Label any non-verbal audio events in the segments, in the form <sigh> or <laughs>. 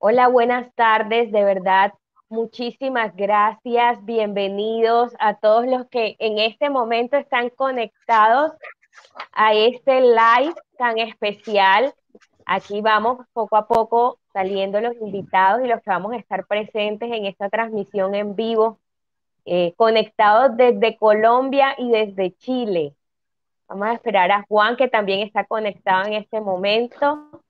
Hola, buenas tardes, de verdad, muchísimas gracias, bienvenidos a todos los que en este momento están conectados a este live tan especial. Aquí vamos poco a poco saliendo los invitados y los que vamos a estar presentes en esta transmisión en vivo, eh, conectados desde Colombia y desde Chile. Vamos a esperar a Juan, que también está conectado en este momento.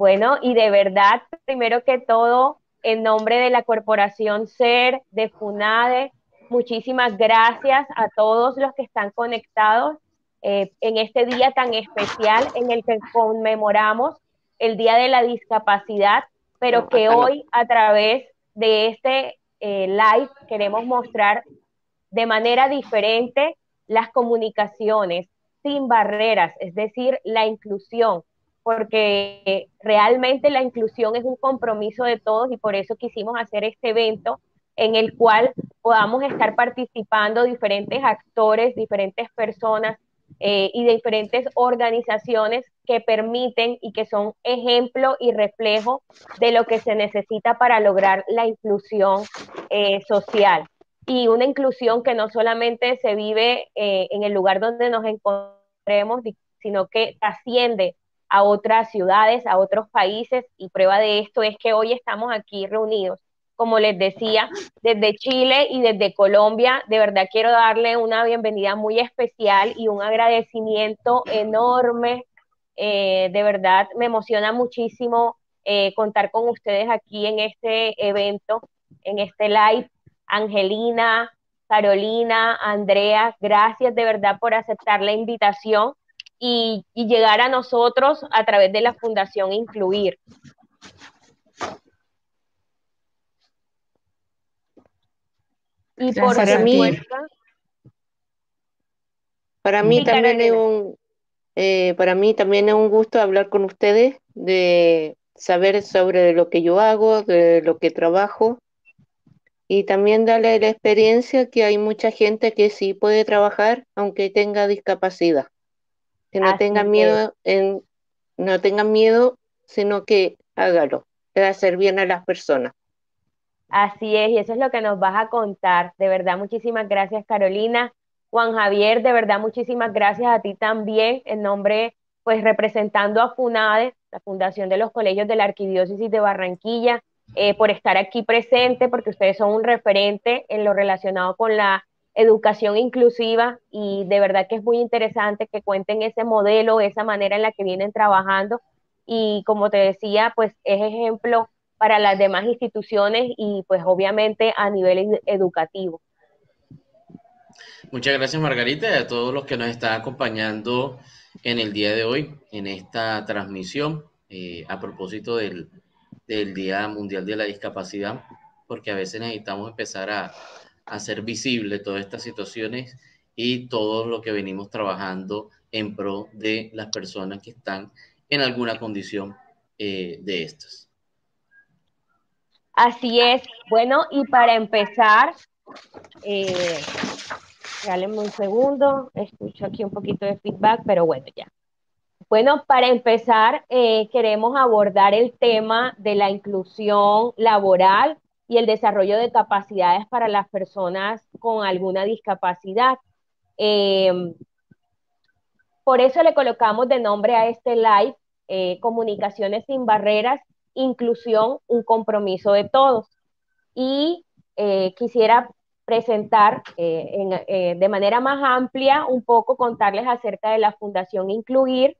Bueno, y de verdad, primero que todo, en nombre de la Corporación SER, de FUNADE, muchísimas gracias a todos los que están conectados eh, en este día tan especial en el que conmemoramos el Día de la Discapacidad, pero que hoy a través de este eh, live queremos mostrar de manera diferente las comunicaciones sin barreras, es decir, la inclusión, porque realmente la inclusión es un compromiso de todos y por eso quisimos hacer este evento en el cual podamos estar participando diferentes actores, diferentes personas eh, y diferentes organizaciones que permiten y que son ejemplo y reflejo de lo que se necesita para lograr la inclusión eh, social. Y una inclusión que no solamente se vive eh, en el lugar donde nos encontremos, sino que asciende a otras ciudades, a otros países, y prueba de esto es que hoy estamos aquí reunidos, como les decía, desde Chile y desde Colombia. De verdad quiero darle una bienvenida muy especial y un agradecimiento enorme. Eh, de verdad me emociona muchísimo eh, contar con ustedes aquí en este evento, en este live. Angelina, Carolina, Andrea, gracias de verdad por aceptar la invitación y, llegar a nosotros a través de la Fundación Incluir. Y por para mí, para mí también es un eh, para mí también es un gusto hablar con ustedes de saber sobre lo que yo hago, de lo que trabajo y también darle la experiencia que hay mucha gente que sí puede trabajar aunque tenga discapacidad. Que no tengan miedo, en, no tengan miedo, sino que hágalo, de hacer bien a las personas. Así es, y eso es lo que nos vas a contar. De verdad, muchísimas gracias, Carolina. Juan Javier, de verdad, muchísimas gracias a ti también, en nombre, pues representando a FUNADE, la Fundación de los Colegios de la Arquidiócesis de Barranquilla, eh, por estar aquí presente, porque ustedes son un referente en lo relacionado con la educación inclusiva y de verdad que es muy interesante que cuenten ese modelo, esa manera en la que vienen trabajando y como te decía, pues es ejemplo para las demás instituciones y pues obviamente a nivel educativo. Muchas gracias Margarita y a todos los que nos están acompañando en el día de hoy, en esta transmisión, eh, a propósito del, del Día Mundial de la Discapacidad, porque a veces necesitamos empezar a, hacer visible todas estas situaciones y todo lo que venimos trabajando en pro de las personas que están en alguna condición eh, de estas. Así es. Bueno, y para empezar, eh, un segundo, escucho aquí un poquito de feedback, pero bueno, ya. Bueno, para empezar, eh, queremos abordar el tema de la inclusión laboral y el desarrollo de capacidades para las personas con alguna discapacidad. Em, por eso le colocamos de nombre a este live eh, Comunicaciones sin Barreras, Inclusión, un compromiso de todos. Y eh, quisiera presentar eh, de manera más amplia un poco, contarles acerca de la Fundación Incluir,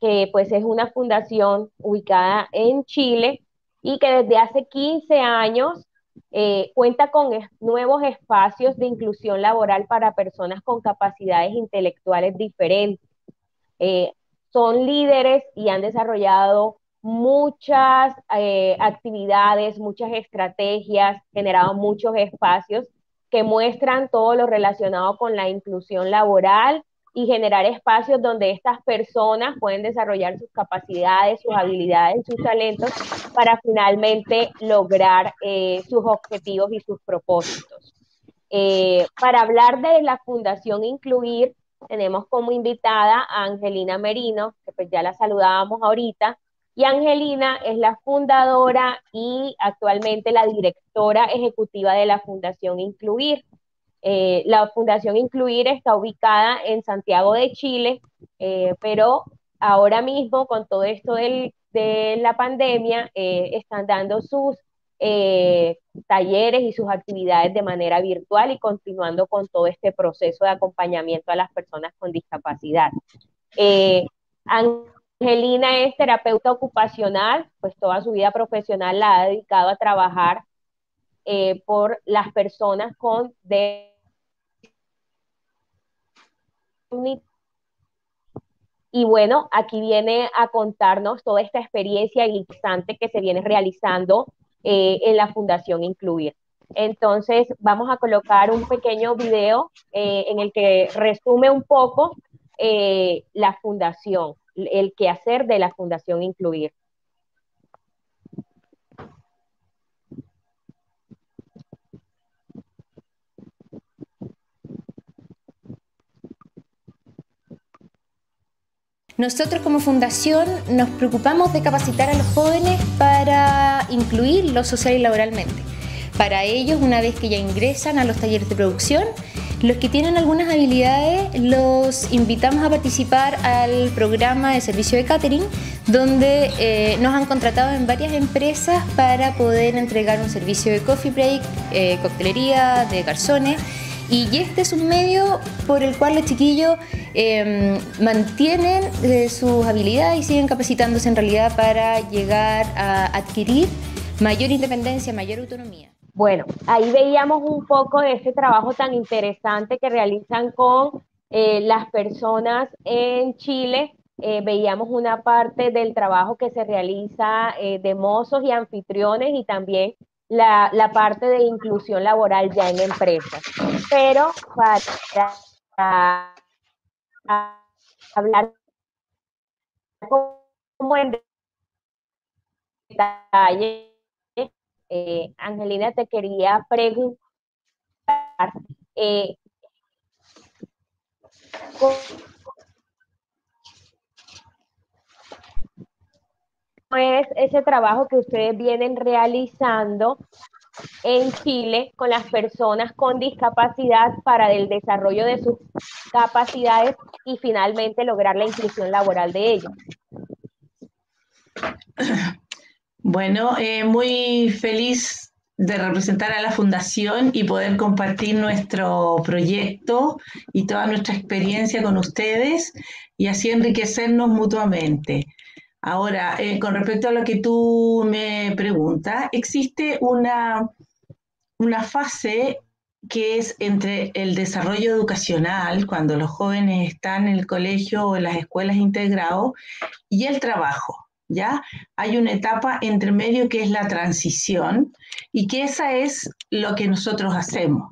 que pues es una fundación ubicada en Chile y que desde hace 15 años eh, cuenta con nuevos espacios de inclusión laboral para personas con capacidades intelectuales diferentes. Eh, son líderes y han desarrollado muchas eh, actividades, muchas estrategias, generado muchos espacios que muestran todo lo relacionado con la inclusión laboral y generar espacios donde estas personas pueden desarrollar sus capacidades, sus habilidades, sus talentos para finalmente lograr eh, sus objetivos y sus propósitos. Eh, para hablar de la Fundación Incluir, tenemos como invitada a Angelina Merino, que pues ya la saludábamos ahorita. Y Angelina es la fundadora y actualmente la directora ejecutiva de la Fundación Incluir. Eh, la Fundación Incluir está ubicada en Santiago de Chile, eh, pero ahora mismo con todo esto de la pandemia eh, están dando sus talleres y sus actividades de manera virtual y continuando con todo este proceso de acompañamiento a las personas con discapacidad. Angelina es terapeuta ocupacional, pues toda su vida profesional la ha dedicado a trabajar por las personas con y bueno, aquí viene a contarnos toda esta experiencia interesante que se viene realizando eh, en la Fundación Incluir. Entonces, vamos a colocar un pequeño video eh, en el que resume un poco eh, la fundación, el quehacer de la Fundación Incluir. Nosotros como fundación nos preocupamos de capacitar a los jóvenes para incluirlos social y laboralmente. Para ellos, una vez que ya ingresan a los talleres de producción, los que tienen algunas habilidades los invitamos a participar al programa de servicio de catering, donde eh, nos han contratado en varias empresas para poder entregar un servicio de coffee break, eh, coctelería, de garzones y este es un medio por el cual los chiquillos em, mantienen eh, sus habilidades y siguen capacitándose en realidad para llegar a adquirir mayor independencia, mayor autonomía. Bueno, ahí veíamos un poco de ese trabajo tan interesante que realizan con eh, las personas en Chile. Eh, veíamos una parte del trabajo que se realiza de mozos y anfitriones y también la, la, parte de inclusión laboral ya en empresas. Pero para, hablar como en detalle, eh, Angelina, te quería preguntar eh, es ese trabajo que ustedes vienen realizando en Chile con las personas con discapacidad para el desarrollo de sus capacidades y finalmente lograr la inclusión laboral de ellos. Bueno, eh, muy feliz de representar a la Fundación y poder compartir nuestro proyecto y toda nuestra experiencia con ustedes y así enriquecernos mutuamente. Ahora, eh, con respecto a lo que tú me preguntas, existe una, una fase que es entre el desarrollo educacional, cuando los jóvenes están en el colegio o en las escuelas integrados, y el trabajo. ¿Ya? Hay una etapa entre medio que es la transición y que esa es lo que nosotros hacemos,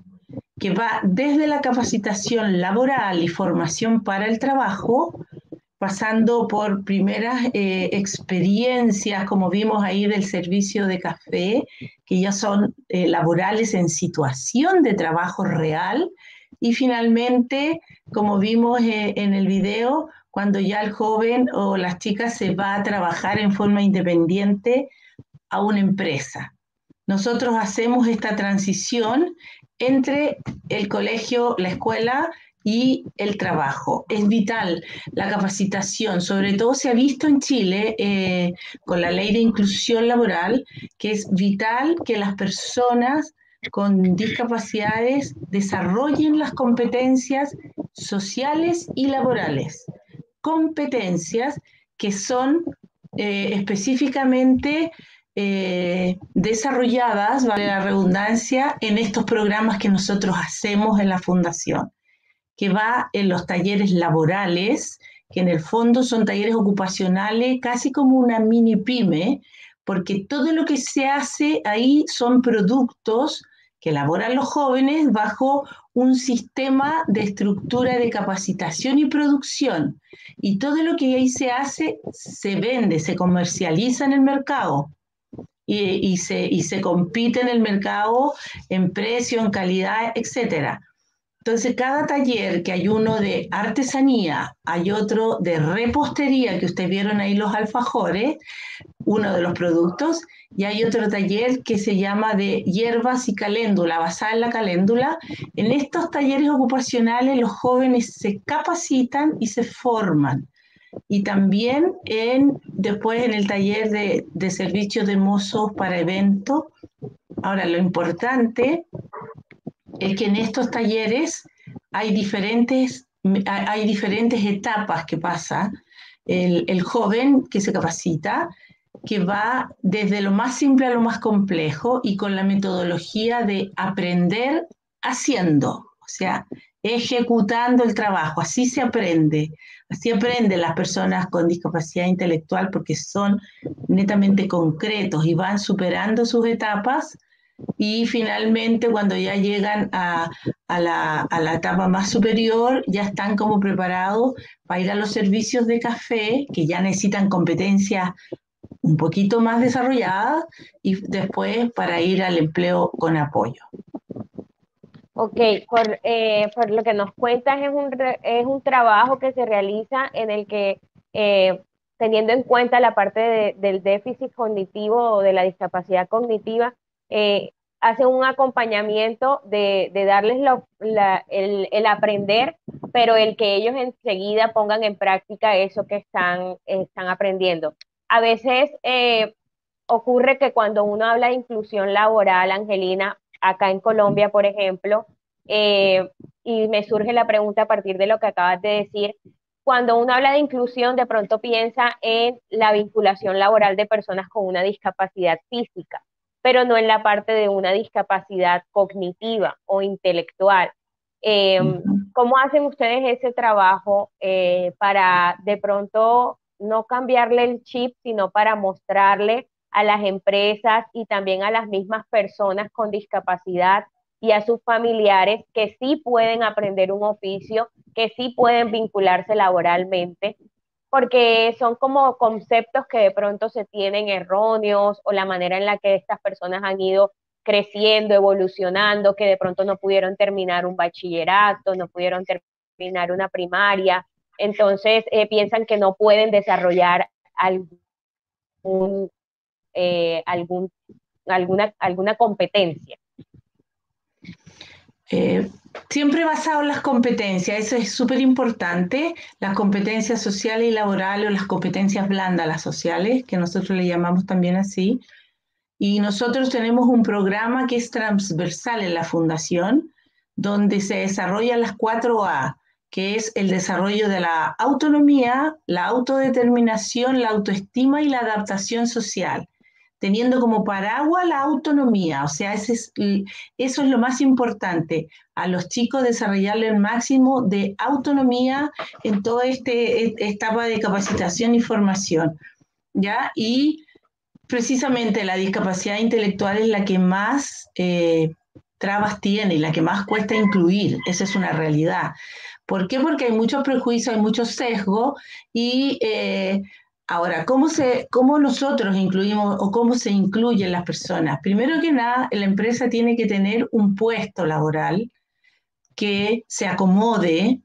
que va desde la capacitación laboral y formación para el trabajo pasando por primeras eh, experiencias, como vimos ahí del servicio de café, que ya son eh, laborales en situación de trabajo real, y finalmente, como vimos eh, en el video, cuando ya el joven o las chicas se va a trabajar en forma independiente a una empresa. Nosotros hacemos esta transición entre el colegio, la escuela y el trabajo. Es vital la capacitación, sobre todo se ha visto en Chile eh, con la ley de inclusión laboral, que es vital que las personas con discapacidades desarrollen las competencias sociales y laborales. Competencias que son eh, específicamente eh, desarrolladas, vale la redundancia, en estos programas que nosotros hacemos en la Fundación que va en los talleres laborales, que en el fondo son talleres ocupacionales, casi como una mini pyme, porque todo lo que se hace ahí son productos que elaboran los jóvenes bajo un sistema de estructura de capacitación y producción. Y todo lo que ahí se hace se vende, se comercializa en el mercado. Y, se, y se compite en el mercado en precio, en calidad, etcétera Entonces, cada taller, que hay uno de artesanía, hay otro de repostería, que ustedes vieron ahí los alfajores, uno de los productos, y hay otro taller que se llama de hierbas y caléndula, basada la caléndula. En estos talleres ocupacionales los jóvenes se capacitan y se forman. Y también en, después en el taller de, de servicios de mozos para eventos. Ahora, lo importante es que en estos talleres hay diferentes, hay diferentes etapas que pasa el, el joven que se capacita, que va desde lo más simple a lo más complejo y con la metodología de aprender haciendo, o sea, ejecutando el trabajo. Así se aprende, así aprenden las personas con discapacidad intelectual porque son netamente concretos y van superando sus etapas y finalmente cuando ya llegan a, la, etapa más superior ya están como preparados para ir a los servicios de café que ya necesitan competencias un poquito más desarrolladas y después para ir al empleo con apoyo. Ok, por, eh, por lo que nos cuentas es un, es un trabajo que se realiza en el que eh, teniendo en cuenta la parte del déficit cognitivo o de la discapacidad cognitiva, eh, hacen un acompañamiento de, darles el, aprender, pero el que ellos enseguida pongan en práctica eso que están, están aprendiendo. A veces eh, ocurre que cuando uno habla de inclusión laboral, Angelina, acá en Colombia, por ejemplo, eh, y me surge la pregunta a partir de lo que acabas de decir, cuando uno habla de inclusión, de pronto piensa en la vinculación laboral de personas con una discapacidad física pero no en la parte de una discapacidad cognitiva o intelectual. Em, ¿Cómo hacen ustedes ese trabajo eh, para de pronto no cambiarle el chip, sino para mostrarle a las empresas y también a las mismas personas con discapacidad y a sus familiares que sí pueden aprender un oficio, que sí pueden vincularse laboralmente porque son como conceptos que de pronto se tienen erróneos o la manera en la que estas personas han ido creciendo, evolucionando, que de pronto no pudieron terminar un bachillerato, no pudieron terminar una primaria, entonces eh, piensan que no pueden desarrollar algún, eh, alguna, alguna competencia. Eh, siempre basado en las competencias, eso es súper importante, las competencias sociales y laborales o las competencias blandas, las sociales, que nosotros le llamamos también así. Y nosotros tenemos un programa que es transversal en la fundación, donde se desarrollan las cuatro A, que es el desarrollo de la autonomía, la autodeterminación, la autoestima y la adaptación social teniendo como paraguas la autonomía, o sea, eso es lo más importante, a los chicos desarrollarle el máximo de autonomía en toda esta e, etapa de capacitación y formación, ¿ya? Y precisamente la discapacidad intelectual es la que más eh, trabas tiene y la que más cuesta incluir, esa es una realidad. ¿Por qué? Porque hay muchos prejuicios, hay mucho sesgo y eh, Ahora, ¿cómo, se, ¿cómo nosotros incluimos o cómo se incluyen las personas? Primero que nada, la empresa tiene que tener un puesto laboral que se acomode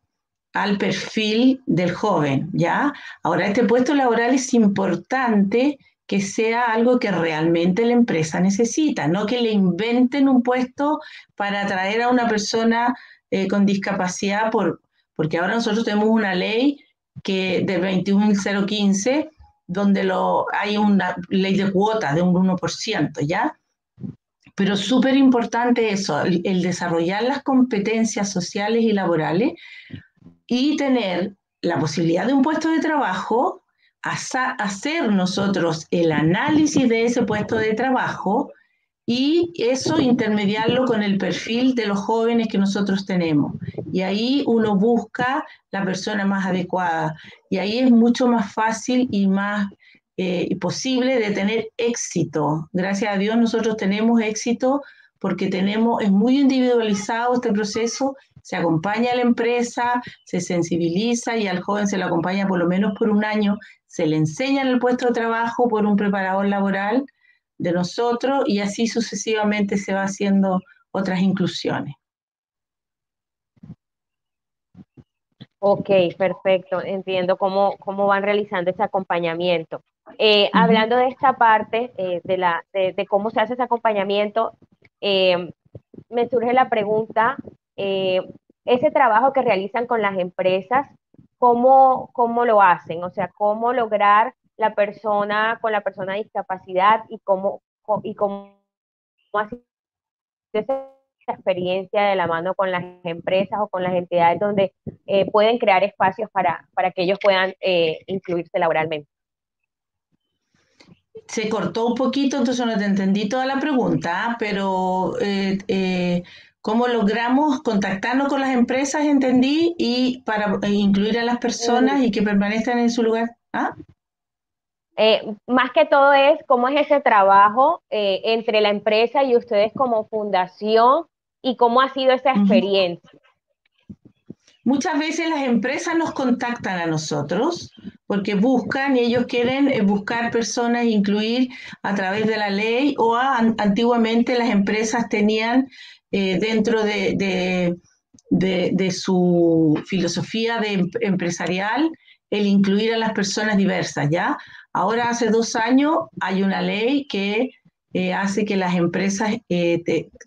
al perfil del joven, ¿ya? Ahora, este puesto laboral es importante que sea algo que realmente la empresa necesita, no que le inventen un puesto para atraer a una persona eh, con discapacidad, por, porque ahora nosotros tenemos una ley que del 21.015 donde lo, hay una ley de cuotas de un 1%, ¿ya? Pero súper importante eso, el, desarrollar las competencias sociales y laborales y tener la posibilidad de un puesto de trabajo, hacer nosotros el análisis de ese puesto de trabajo y eso intermediarlo con el perfil de los jóvenes que nosotros tenemos. Y ahí uno busca la persona más adecuada. Y ahí es mucho más fácil y más eh, posible de tener éxito. Gracias a Dios nosotros tenemos éxito porque tenemos, es muy individualizado este proceso, se acompaña a la empresa, se sensibiliza y al joven se lo acompaña por lo menos por un año, se le enseña en el puesto de trabajo por un preparador laboral de nosotros y así sucesivamente se va haciendo otras inclusiones. Ok, perfecto. Entiendo cómo, cómo van realizando ese acompañamiento. Eh, hablando de esta parte, eh, de, la, de, cómo se hace ese acompañamiento, eh, me surge la pregunta, ese trabajo que realizan con las empresas, ¿cómo, ¿cómo lo hacen? O sea, ¿cómo lograr la persona con la persona de discapacidad y cómo, y cómo hace esa experiencia de la mano con las empresas o con las entidades donde pueden crear espacios para, para que ellos puedan incluirse laboralmente? se cortó un poquito, entonces no te entendí toda la pregunta, pero eh, eh, ¿cómo logramos contactarnos con las empresas, entendí, y para incluir a las personas y que permanezcan en su lugar? ¿Ah? Eh, más que todo es cómo es ese trabajo entre la empresa y ustedes como fundación y cómo ha sido esa experiencia. Muchas veces las empresas nos contactan a nosotros porque buscan y ellos quieren eh, buscar personas, incluir a través de la ley o antiguamente las empresas tenían eh, dentro de, de, su filosofía de em, empresarial el incluir a las personas diversas, ¿ya? Ahora hace dos años hay una ley que eh, hace que las empresas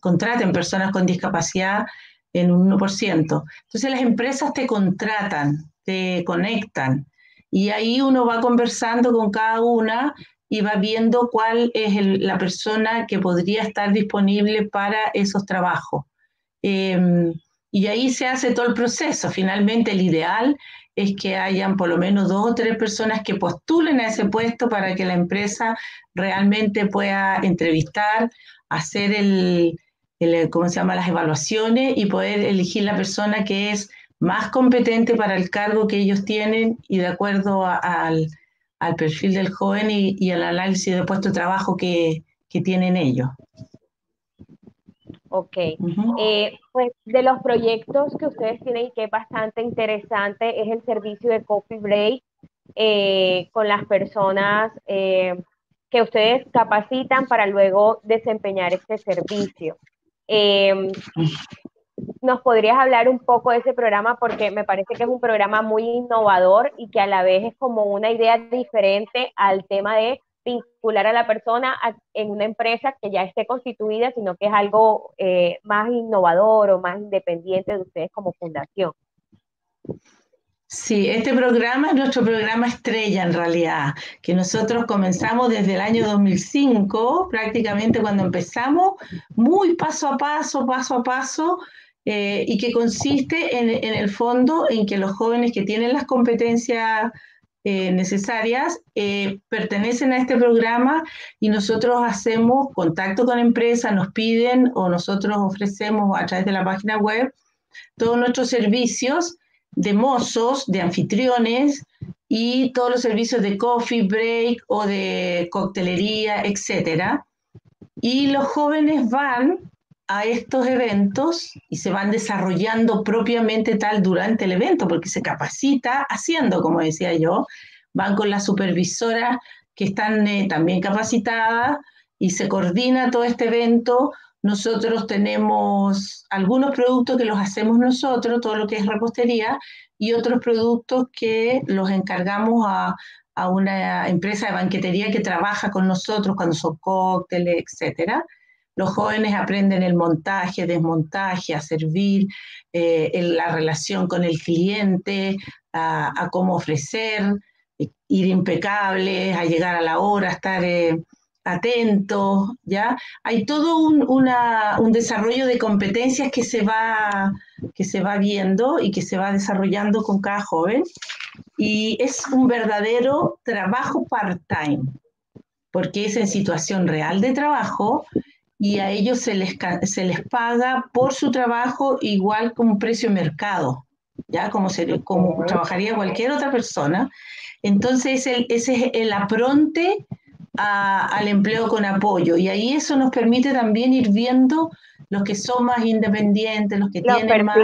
contraten personas con discapacidad en un 1%. Entonces las empresas te contratan, te conectan y ahí uno va conversando con cada una y va viendo cuál es la persona que podría estar disponible para esos trabajos. Em, y ahí se hace todo el proceso. Finalmente el ideal es que hayan por lo menos dos o tres personas que postulen a ese puesto para que la empresa realmente pueda entrevistar, hacer el, el, ¿cómo se llama? las evaluaciones y poder elegir la persona que es más competente para el cargo que ellos tienen y de acuerdo al, perfil del joven y, al análisis de puesto de trabajo que, tienen ellos. Ok. Eh, pues de los proyectos que ustedes tienen que es bastante interesante es el servicio de Coffee Break eh, con las personas eh, que ustedes capacitan para luego desempeñar este servicio. Eh, ¿Nos podrías hablar un poco de ese programa? Porque me parece que es un programa muy innovador y que a la vez es como una idea diferente al tema de vincular a la persona en una empresa que ya esté constituida, sino que es algo eh, más innovador o más independiente de ustedes como fundación. Sí, este programa es nuestro programa estrella en realidad, que nosotros comenzamos desde el año 2005, prácticamente cuando empezamos, muy paso a paso, paso a paso, eh, y que consiste en, el fondo en que los jóvenes que tienen las competencias eh, necesarias eh, pertenecen a este programa y nosotros hacemos contacto con empresas, nos piden o nosotros ofrecemos a través de la página web todos nuestros servicios de mozos, de anfitriones y todos los servicios de coffee break o de coctelería, etc. Y los jóvenes van a estos eventos y se van desarrollando propiamente tal durante el evento, porque se capacita haciendo, como decía yo, van con las supervisoras que están eh, también capacitadas y se coordina todo este evento nosotros tenemos algunos productos que los hacemos nosotros, todo lo que es repostería, y otros productos que los encargamos a, una empresa de banquetería que trabaja con nosotros cuando son cócteles, etc. Los jóvenes aprenden el montaje, desmontaje, a servir, eh, la relación con el cliente, a, cómo ofrecer, ir impecables, a llegar a la hora, estar... Eh, atentos, ¿ya? Hay todo un, desarrollo de competencias que se, va, que se va viendo y que se va desarrollando con cada joven. Y es un verdadero trabajo part-time, porque es en situación real de trabajo y a ellos se les, se les paga por su trabajo igual como precio mercado, ¿ya? Como, se, como trabajaría cualquier otra persona. Entonces, el, ese es el apronte al empleo con apoyo. Y ahí eso nos permite también ir viendo los que son más independientes, los que tienen más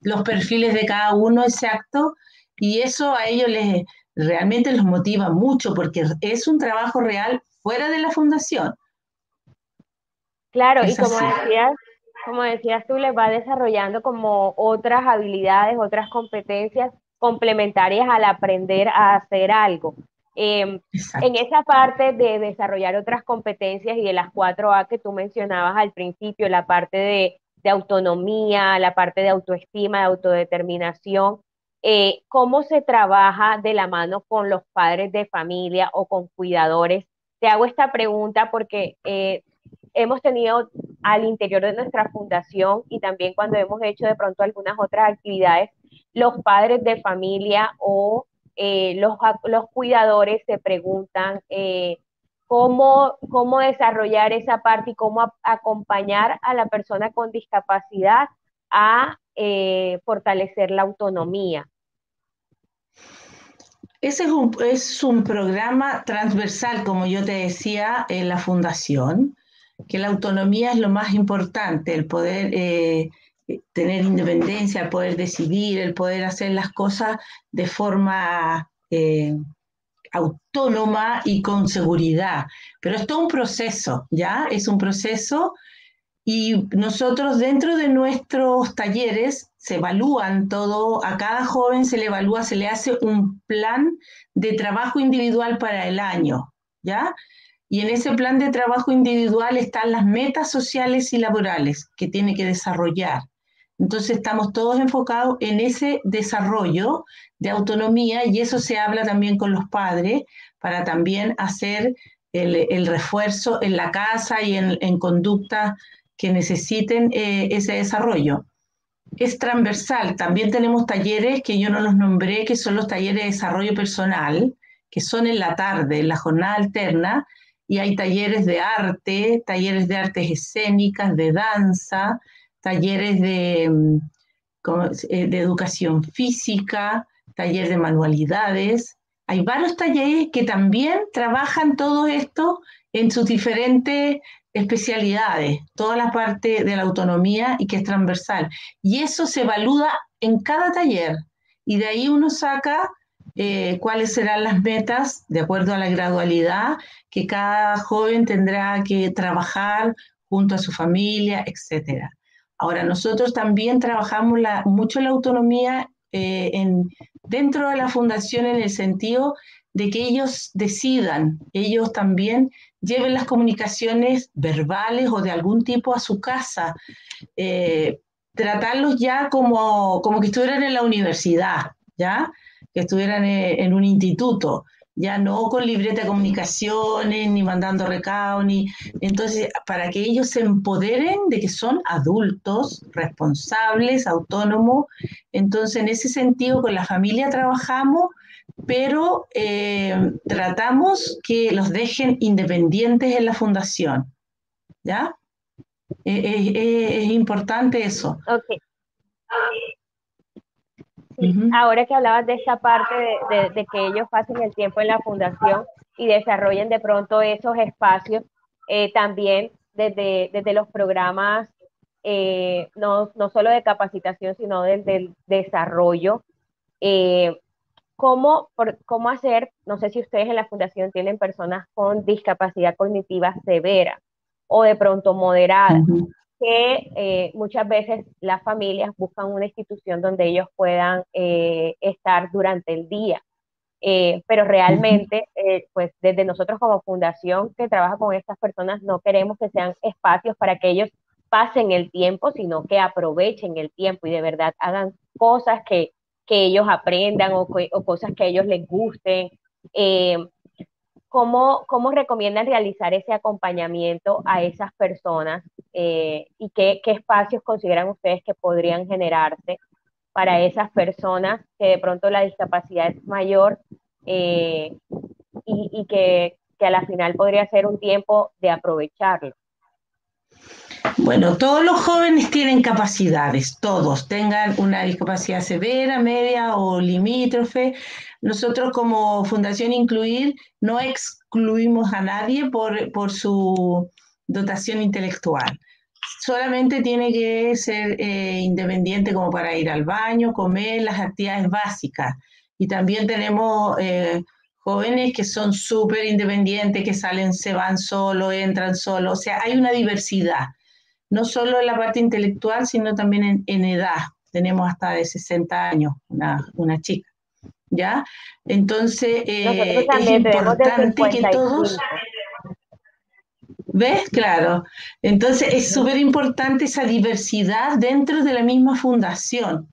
los perfiles de cada uno, exacto. Y eso a ellos les realmente los motiva mucho porque es un trabajo real fuera de la fundación. Claro, y como decías, como decías tú, les va desarrollando como otras habilidades, otras competencias complementarias al aprender a hacer algo. Em, en esa parte de desarrollar otras competencias y de las cuatro A que tú mencionabas al principio, la parte de, autonomía, la parte de autoestima, de autodeterminación, eh, ¿cómo se trabaja de la mano con los padres de familia o con cuidadores? Te hago esta pregunta porque eh, hemos tenido al interior de nuestra fundación y también cuando hemos hecho de pronto algunas otras actividades, los padres de familia o eh, los, los, cuidadores se preguntan eh, cómo, cómo desarrollar esa parte y cómo acompañar a la persona con discapacidad a eh, fortalecer la autonomía. Ese es un, es un programa transversal, como yo te decía, en la fundación, que la autonomía es lo más importante, el poder eh, tener independencia, el poder decidir, el poder hacer las cosas de forma eh, autónoma y con seguridad. Pero es todo un proceso, ¿ya? Es un proceso y nosotros dentro de nuestros talleres se evalúan todo, a cada joven se le evalúa, se le hace un plan de trabajo individual para el año, ¿ya? Y en ese plan de trabajo individual están las metas sociales y laborales que tiene que desarrollar. Entonces estamos todos enfocados en ese desarrollo de autonomía y eso se habla también con los padres para también hacer el, refuerzo en la casa y en, en conductas que necesiten eh, ese desarrollo. Es transversal, también tenemos talleres que yo no los nombré, que son los talleres de desarrollo personal, que son en la tarde, en la jornada alterna, y hay talleres de arte, talleres de artes escénicas, de danza, talleres de, mm, eh, de educación física, taller de manualidades. Hay varios talleres que también trabajan todo esto en sus diferentes especialidades, toda la parte de la autonomía y que es transversal. Y eso se evalúa en cada taller y de ahí uno saca eh, cuáles serán las metas de acuerdo a la gradualidad que cada joven tendrá que trabajar junto a su familia, etcétera. Ahora, nosotros también trabajamos mucho la autonomía eh, en, dentro de la fundación en el sentido de que ellos decidan, ellos también lleven las comunicaciones verbales o de algún tipo a su casa, eh, tratarlos ya como, como que estuvieran en la universidad, ¿ya? Que estuvieran eh, en un instituto ya no con libreta de comunicaciones, ni mandando recados, ni... Entonces, para que ellos se empoderen de que son adultos, responsables, autónomos. Entonces, en ese sentido, con la familia trabajamos, pero eh, tratamos que los dejen independientes en la fundación. ¿Ya? Eh, eh, es importante eso. Okay. Ahora que hablabas de esa parte de, que ellos pasen el tiempo en la fundación y desarrollen de pronto esos espacios, eh, también desde, desde los programas, eh, no, no, solo de capacitación, sino desde el desarrollo, eh, ¿cómo, ¿cómo hacer, no sé si ustedes en la fundación tienen personas con discapacidad cognitiva severa o de pronto moderada? Que eh, muchas veces las familias buscan una institución donde ellos puedan eh, estar durante el día. Eh, pero realmente, pues desde nosotros como fundación que trabaja con estas personas, no queremos que sean espacios para que ellos pasen el tiempo, sino que aprovechen el tiempo y de verdad hagan cosas que, que ellos aprendan o, o, cosas que a ellos les gusten. ¿Cómo, ¿Cómo recomiendan realizar ese acompañamiento a esas personas eh, y qué, qué, espacios consideran ustedes que podrían generarse para esas personas que de pronto la discapacidad es mayor eh, y, y que, que a la final podría ser un tiempo de aprovecharlo? Bueno, todos los jóvenes tienen capacidades, todos, tengan una discapacidad severa, media o limítrofe. Nosotros como Fundación Incluir no excluimos a nadie por, por su dotación intelectual. Solamente tiene que ser eh, independiente como para ir al baño, comer, las actividades básicas. Y también tenemos eh, jóvenes que son súper independientes, que salen, se van solo, entran solo. O sea, hay una diversidad. No solo en la parte intelectual, sino también en, edad. Tenemos hasta de 60 años una, una chica. ¿Ya? Entonces, eh, es importante que todos... ¿Ves? Claro. Entonces es súper importante esa diversidad dentro de la misma fundación,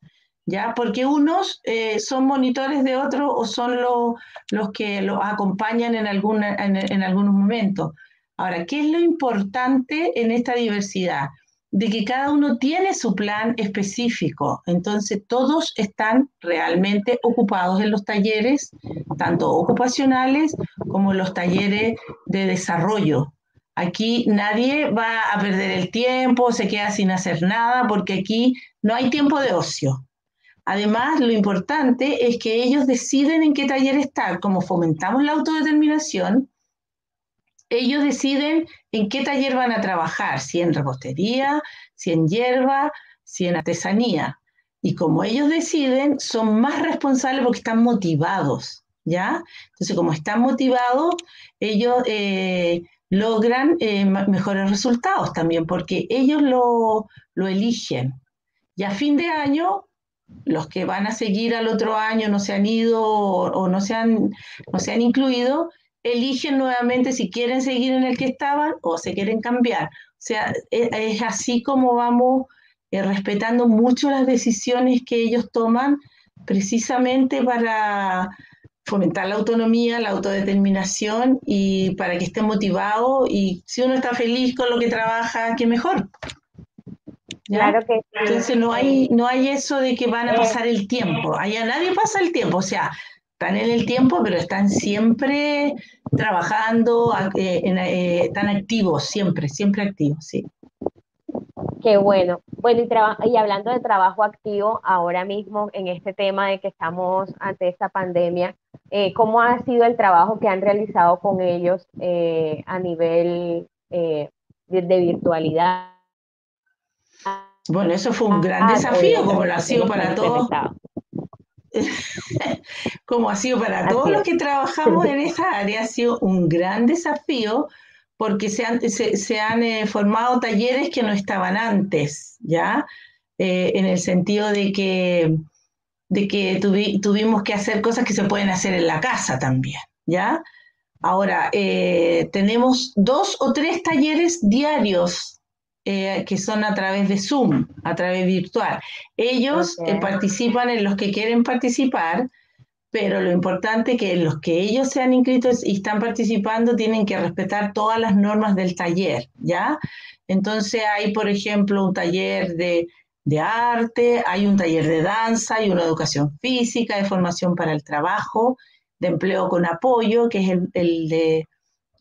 ¿ya? Porque unos eh, son monitores de otros o son los que los acompañan en, alguna, en, algunos momentos. Ahora, ¿qué es lo importante en esta diversidad? De que cada uno tiene su plan específico, entonces todos están realmente ocupados en los talleres, tanto ocupacionales como los talleres de desarrollo, Aquí nadie va a perder el tiempo, se queda sin hacer nada, porque aquí no hay tiempo de ocio. Además, lo importante es que ellos deciden en qué taller estar. Como fomentamos la autodeterminación, ellos deciden en qué taller van a trabajar, si en repostería, si en hierba, si en artesanía. Y como ellos deciden, son más responsables porque están motivados, ¿ya? Entonces, como están motivados, ellos eh, logran eh, mejores resultados también, porque ellos lo, eligen. Y a fin de año, los que van a seguir al otro año no se han ido o, no, se han, no se han incluido, eligen nuevamente si quieren seguir en el que estaban o se quieren cambiar. O sea, e, es, así como vamos eh, respetando mucho las decisiones que ellos toman precisamente para fomentar la autonomía, la autodeterminación y para que esté motivado y si uno está feliz con lo que trabaja, qué mejor. Claro que sí. Entonces no hay, no hay eso de que van a pasar el tiempo. Allá nadie pasa el tiempo, o sea, están en el tiempo, pero están siempre trabajando, eh, eh, están activos, siempre, siempre activos, sí. Qué bueno. Bueno, y, y hablando de trabajo activo, ahora mismo en este tema de que estamos ante esta pandemia, eh, ¿cómo ha sido el trabajo que han realizado con ellos eh, a nivel eh, de, virtualidad? Bueno, eso fue un gran ah, desafío, como lo ha sido para todos. <laughs> como ha sido para todos los que trabajamos en esa área, ha sido un gran desafío porque se han, eh, formado talleres que no estaban antes, ¿ya? Eh, en el sentido de que, de que tuvimos que hacer cosas que se pueden hacer en la casa también, ¿ya? Ahora, eh, tenemos dos o tres talleres diarios que son a través de Zoom, a través virtual. Ellos participan en los que quieren participar, pero lo importante es que los que ellos se han inscrito y están participando tienen que respetar todas las normas del taller, ¿ya? Entonces hay, por ejemplo, un taller de, arte, hay un taller de danza, hay una educación física, de formación para el trabajo, de empleo con apoyo, que es el, de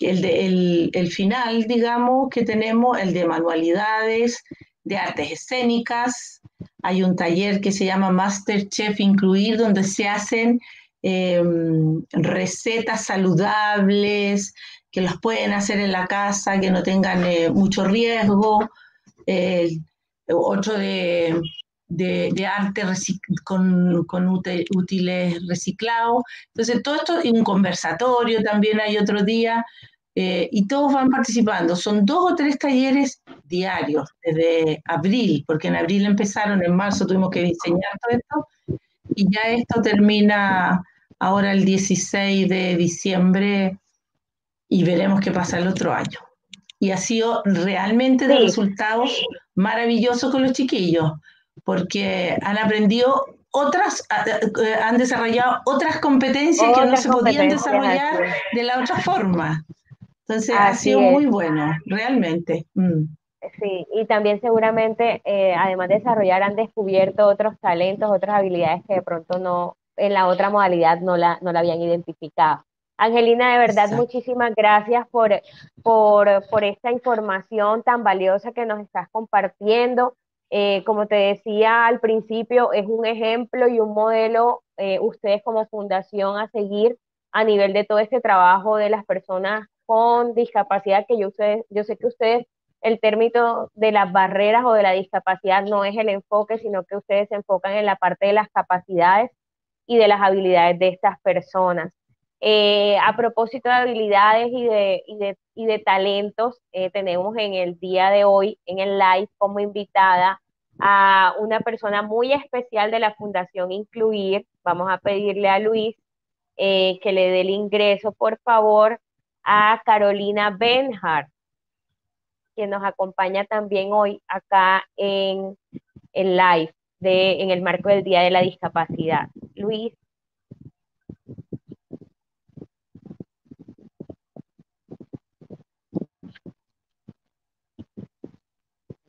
el, de, el, final, digamos, que tenemos, el de manualidades, de artes escénicas. Hay un taller que se llama Master Chef Incluir, donde se hacen Em, recetas saludables que las pueden hacer en la casa, que no tengan eh, mucho riesgo. otro de, de, arte con, con, útiles reciclados. Entonces, todo esto, y un conversatorio también hay otro día, eh, y todos van participando. Son dos o tres talleres diarios desde abril, porque en abril empezaron, en marzo tuvimos que diseñar todo esto, y ya esto termina ahora el 16 de diciembre y veremos qué pasa el otro año. Y ha sido realmente de resultados maravillosos con los chiquillos, porque han aprendido otras, eh, han desarrollado otras competencias que no se podían desarrollar de la otra forma. Entonces ha sido muy bueno, realmente. Mm. Sí, y también seguramente, eh, además de desarrollar, han descubierto otros talentos, otras habilidades que de pronto no, en la otra modalidad no la, no la habían identificado. Angelina, de verdad, muchísimas gracias por, por, por, esta información tan valiosa que nos estás compartiendo. Eh, como te decía al principio, es un ejemplo y un modelo, eh, ustedes como fundación a seguir a nivel de todo este trabajo de las personas con discapacidad, que yo, yo sé que ustedes, el término de las barreras o de la discapacidad no es el enfoque, sino que ustedes se enfocan en la parte de las capacidades y de las habilidades de estas personas. Eh, a propósito de habilidades y de, y de talentos. Eh, tenemos en el día de hoy, en el live, como invitada a una persona muy especial de la Fundación Incluir. Vamos a pedirle a Luis eh, que le dé el ingreso, por favor, a Carolina Benhart, quien nos acompaña también hoy acá en el live de, en el marco del Día de la Discapacidad. Luis.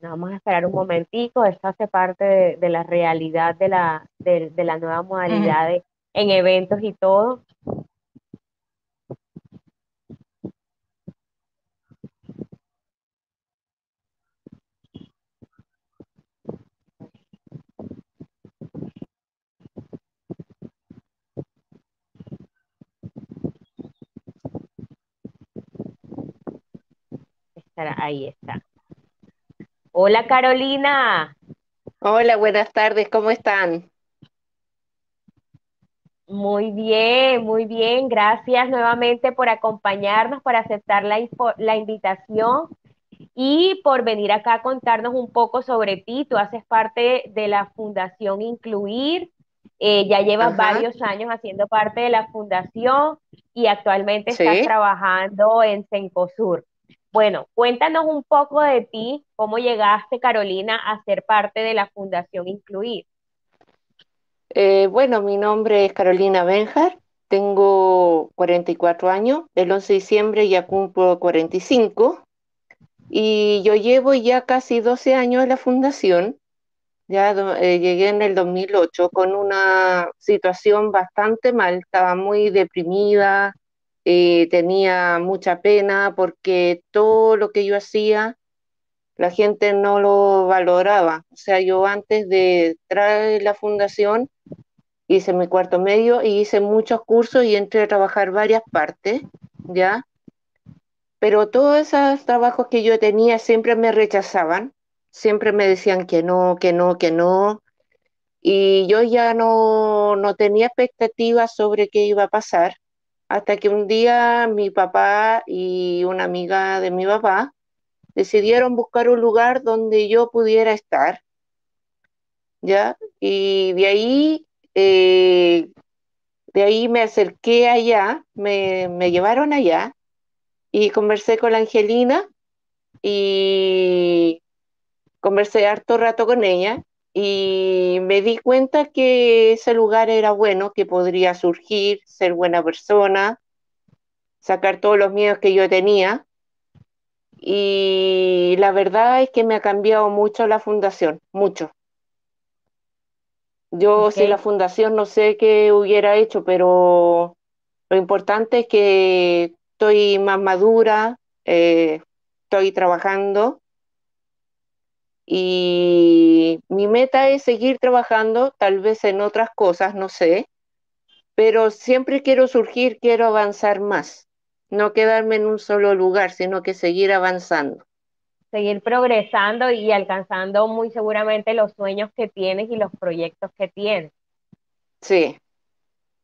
Vamos a esperar un momentico, esto hace parte de, la realidad de la, de, la nueva modalidad en eventos y todo. Ahí está. Hola Carolina. Hola, buenas tardes, ¿cómo están? Muy bien, muy bien. Gracias nuevamente por acompañarnos, por aceptar la, la invitación y por venir acá a contarnos un poco sobre ti. Tú haces parte de la Fundación Incluir, eh, ya llevas varios años haciendo parte de la fundación y actualmente estás trabajando en Cencosur. Bueno, cuéntanos un poco de ti, cómo llegaste, Carolina, a ser parte de la Fundación Incluir. Eh, bueno, mi nombre es Carolina Benjar, tengo 44 años, el 11 de diciembre ya cumplo 45 y yo llevo ya casi 12 años en la fundación. Ya eh, llegué en el 2008 con una situación bastante mal, estaba muy deprimida, eh, tenía mucha pena porque todo lo que yo hacía, la gente no lo valoraba. O sea, yo antes de traer la fundación, hice mi cuarto medio y hice muchos cursos y entré a trabajar varias partes, ¿ya? Pero todos esos trabajos que yo tenía siempre me rechazaban, siempre me decían que no, que no, que no. Y yo ya no, no tenía expectativas sobre qué iba a pasar hasta que un día mi papá y una amiga de mi papá decidieron buscar un lugar donde yo pudiera estar, ¿ya? Y de ahí, eh, de ahí me acerqué allá, me, me llevaron allá y conversé con la Angelina y conversé harto rato con ella y me di cuenta que ese lugar era bueno, que podría surgir, ser buena persona, sacar todos los miedos que yo tenía. Y la verdad es que me ha cambiado mucho la fundación, mucho. Yo sin la fundación no sé qué hubiera hecho, pero lo importante es que estoy más madura, eh, estoy trabajando y mi meta es seguir trabajando, tal vez en otras cosas, no sé, pero siempre quiero surgir, quiero avanzar más, no quedarme en un solo lugar, sino que seguir avanzando. Seguir progresando y alcanzando muy seguramente los sueños que tienes y los proyectos que tienes. Sí.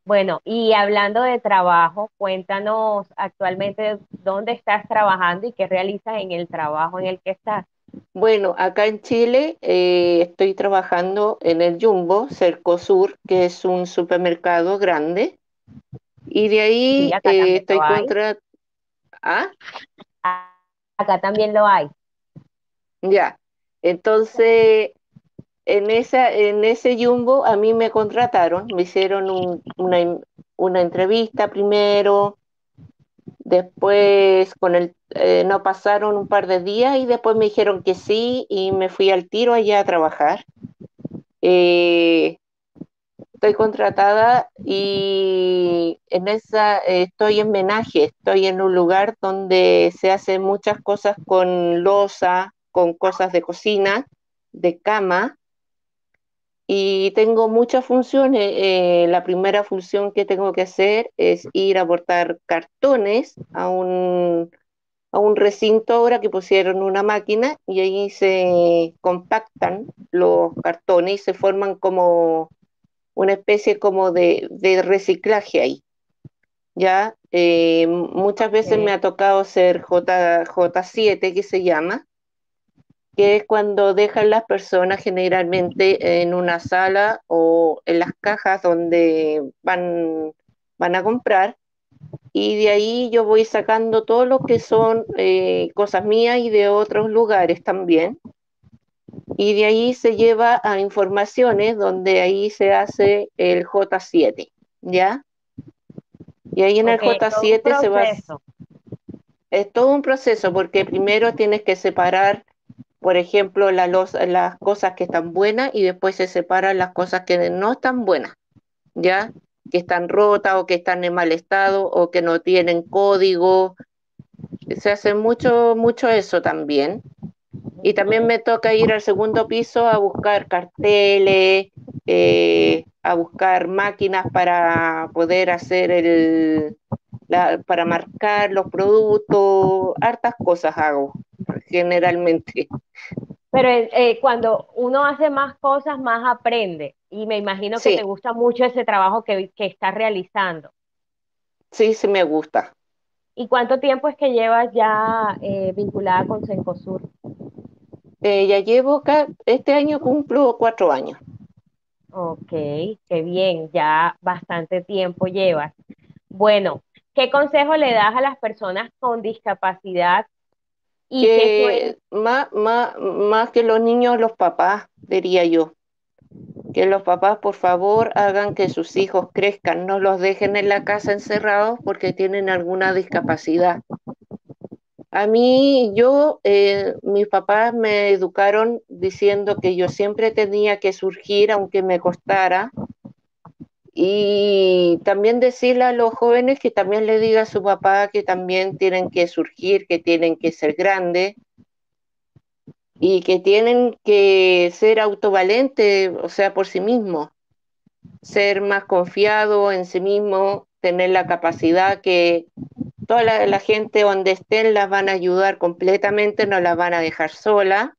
Bueno, y hablando de trabajo, cuéntanos actualmente dónde estás trabajando y qué realizas en el trabajo en el que estás. Bueno, acá en Chile eh, estoy trabajando en el Jumbo, Cercosur, que es un supermercado grande. Y de ahí eh, estoy contra... ¿Ah? Acá también lo hay. Ya. Entonces, en, esa, en ese Jumbo a mí me contrataron, me hicieron una, una entrevista primero, Después con el eh, no pasaron un par de días y después me dijeron que sí y me fui al tiro allá a trabajar. Eh, estoy contratada y en esa estoy en menaje, estoy en un lugar donde se hacen muchas cosas con losa, con cosas de cocina, de cama, y tengo muchas funciones. Eh, la primera función que tengo que hacer es ir a aportar cartones a un, a un recinto ahora que pusieron una máquina y ahí se compactan los cartones y se forman como una especie como de, reciclaje ahí. Ya, Eh, muchas veces me ha tocado ser J, J7, que se llama, que es cuando dejan las personas generalmente en una sala o en las cajas donde van, van a comprar. Y de ahí yo voy sacando todo lo que son eh, cosas mías y de otros lugares también. Y de ahí se lleva a informaciones donde ahí se hace el J7, ¿ya? Y ahí en el J7 se va... Es todo un proceso porque primero tienes que separar por ejemplo, las cosas que están buenas y después se separan las cosas que no están buenas, ¿ya? Que están rotas o que están en mal estado o que no tienen código. Se hace mucho, mucho eso también. Y también me toca ir al segundo piso a buscar carteles, eh, a buscar máquinas para poder hacer el, para marcar los productos, hartas cosas hago generalmente. Pero eh, cuando uno hace más cosas, más aprende. Y me imagino que te gusta mucho ese trabajo que, que estás realizando. Sí, sí me gusta. ¿Y cuánto tiempo es que llevas ya eh, vinculada con Cencosur? Eh, ya llevo, este año cumplo cuatro años. Ok, qué bien, ya bastante tiempo llevas. Bueno, ¿qué consejo le das a las personas con discapacidad y que más, más, más que los niños, los papás, diría yo. Que los papás, por favor, hagan que sus hijos crezcan, no los dejen en la casa encerrados porque tienen alguna discapacidad. A mí, yo, eh, mis papás me educaron diciendo que yo siempre tenía que surgir, aunque me costara, y también decirle a los jóvenes que también le diga a su papá que también tienen que surgir, que tienen que ser grandes y que tienen que ser autovalentes, o sea, por sí mismos, ser más confiados en sí mismos, tener la capacidad que toda la, la gente donde estén las van a ayudar completamente, no las van a dejar sola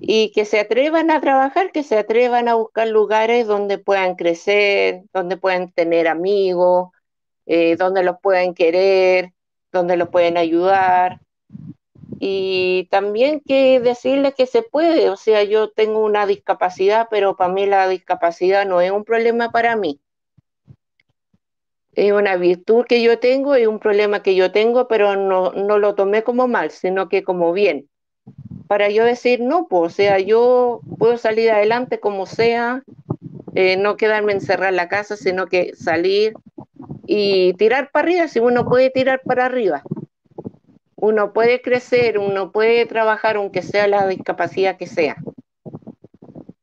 y que se atrevan a trabajar, que se atrevan a buscar lugares donde puedan crecer, donde puedan tener amigos, eh, donde los puedan querer, donde los pueden ayudar. Y también que decirles que se puede, o sea, yo tengo una discapacidad, pero para mí la discapacidad no es un problema para mí. Es una virtud que yo tengo y un problema que yo tengo, pero no, no lo tomé como mal, sino que como bien para yo decir, no, pues, o sea, yo puedo salir adelante como sea, eh, no quedarme encerrada en la casa, sino que salir y tirar para arriba, si uno puede tirar para arriba. Uno puede crecer, uno puede trabajar, aunque sea la discapacidad que sea.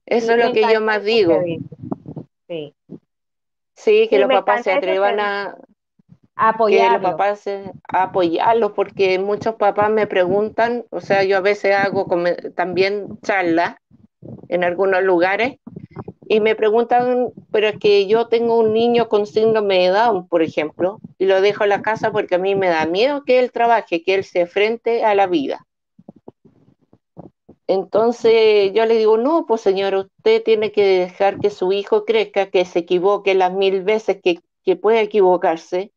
Eso es lo que yo más digo. Sí. Sí, que los papás se atrevan a, apoyarlos. Que los papás, apoyarlos, porque muchos papás me preguntan, o sea, yo a veces hago también charlas en algunos lugares y me preguntan, pero es que yo tengo un niño con síndrome de Down, por ejemplo, y lo dejo en la casa porque a mí me da miedo que él trabaje, que él se frente a la vida. Entonces yo le digo, no, pues señor, usted tiene que dejar que su hijo crezca, que se equivoque las mil veces que, que puede equivocarse,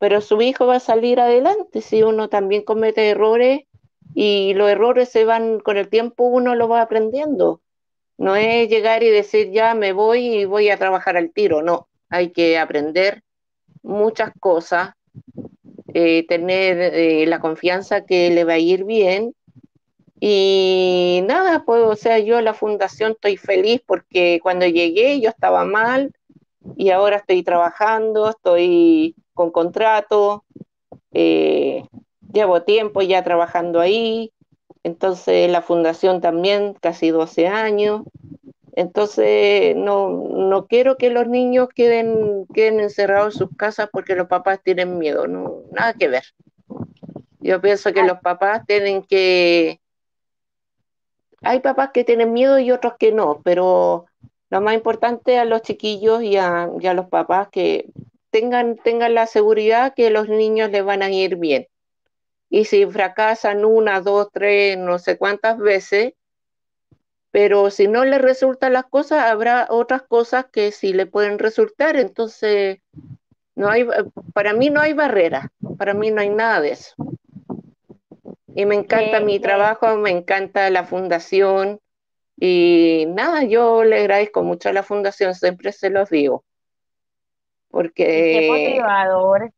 pero su hijo va a salir adelante si uno también comete errores y los errores se van con el tiempo, uno lo va aprendiendo. No es llegar y decir ya me voy y voy a trabajar al tiro, no, hay que aprender muchas cosas, eh, tener eh, la confianza que le va a ir bien y nada, pues, o sea, yo la fundación estoy feliz porque cuando llegué yo estaba mal y ahora estoy trabajando, estoy con contrato, eh, llevo tiempo ya trabajando ahí, entonces la fundación también, casi 12 años. Entonces, no, no quiero que los niños queden, queden encerrados en sus casas porque los papás tienen miedo, no, nada que ver. Yo pienso que los papás tienen que... Hay papás que tienen miedo y otros que no, pero lo más importante a los chiquillos y a, y a los papás que tengan, tengan la seguridad que los niños les van a ir bien. Y si fracasan una, dos, tres, no sé cuántas veces, pero si no les resultan las cosas, habrá otras cosas que sí le pueden resultar. Entonces, No hay, para mí no hay barrera, para mí no hay nada de eso. Y me encanta mi trabajo, me encanta la fundación y nada, yo le agradezco mucho a la fundación, siempre se los digo. Porque... Qué motivador,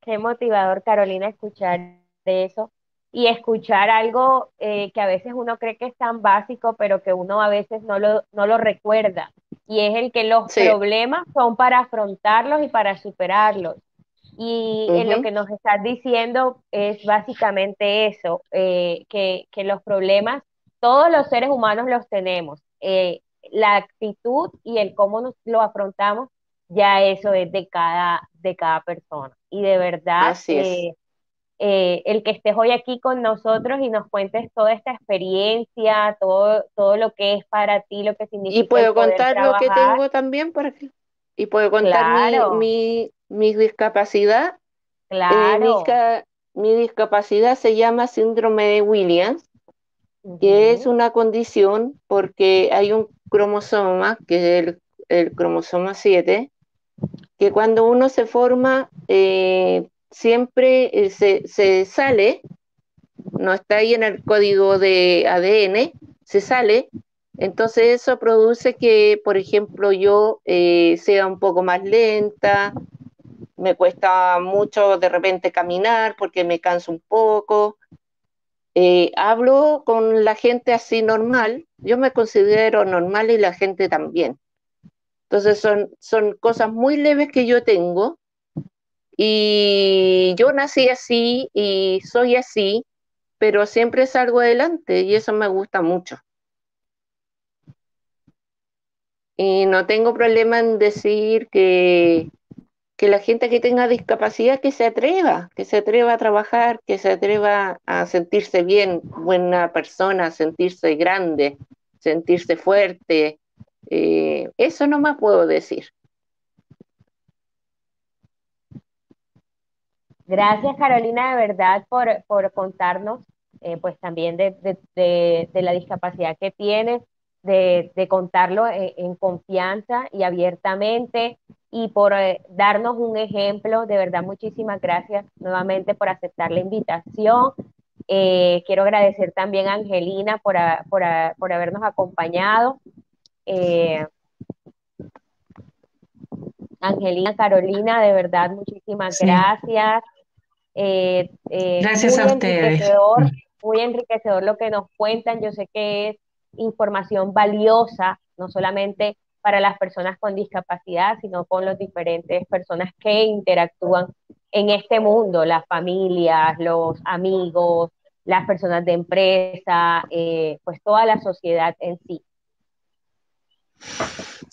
qué motivador Carolina escuchar de eso y escuchar algo eh, que a veces uno cree que es tan básico, pero que uno a veces no lo, no lo recuerda. Y es el que los problemas son para afrontarlos y para superarlos. Y en lo que nos estás diciendo es básicamente eso, eh, que, que, los problemas, todos los seres humanos los tenemos. Eh, la actitud y el cómo nos lo afrontamos, ya eso es de cada, de cada persona. Y de verdad, eh, el que estés hoy aquí con nosotros y nos cuentes toda esta experiencia, todo, todo lo que es para ti, lo que significa. Y puedo contar lo que tengo también por aquí. Y puedo contar mi, mi, discapacidad. Eh, claro. mi, discapacidad se llama síndrome de Williams, que es una condición porque hay un cromosoma, que es el, el cromosoma 7, que cuando uno se forma eh, siempre eh, se, sale, no está ahí en el código de ADN, se sale, entonces eso produce que, por ejemplo, yo eh, sea un poco más lenta, me cuesta mucho de repente caminar porque me canso un poco. Hablo con la gente así normal, yo me considero normal y la gente también. Entonces son, son cosas muy leves que yo tengo y yo nací así y soy así, pero siempre salgo adelante y eso me gusta mucho. Y no tengo problema en decir que, que la gente que tenga discapacidad que se atreva, que se atreva a trabajar, que se atreva a sentirse bien, buena persona, sentirse grande, sentirse fuerte. Eh, eso no más puedo decir. Gracias Carolina, de verdad, por, por contarnos eh, pues también de, de, de, la discapacidad que tienes, de, contarlo en, confianza y abiertamente y por eh, darnos un ejemplo. De verdad, muchísimas gracias nuevamente por aceptar la invitación. Eh, quiero agradecer también a Angelina por, por, por habernos acompañado. Angelina, Carolina, de verdad, muchísimas gracias. Eh, eh, Gracias a ustedes. Muy enriquecedor lo que nos cuentan. Yo sé que es información valiosa, no solamente para las personas con discapacidad, sino con las diferentes personas que interactúan en este mundo, las familias, los amigos, las personas de empresa, eh, pues toda la sociedad en sí.